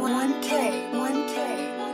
1K, 1K, 1K.